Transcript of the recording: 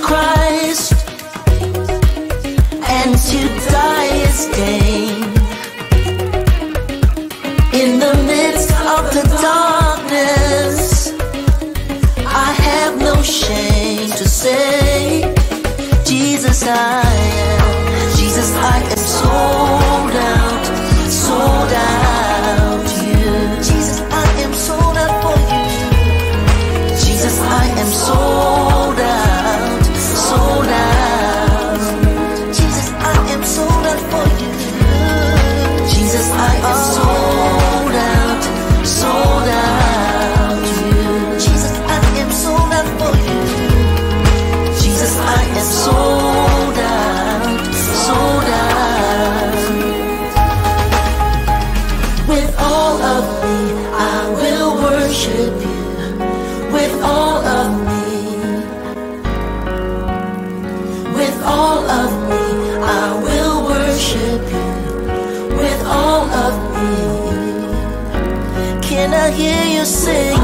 Christ, and to die is gain. In the midst of the darkness, I have no shame to say, Jesus, I am. Jesus, I am sold out, sold out to you. Jesus, I am sold out for you. Jesus, I am sold hear you sing.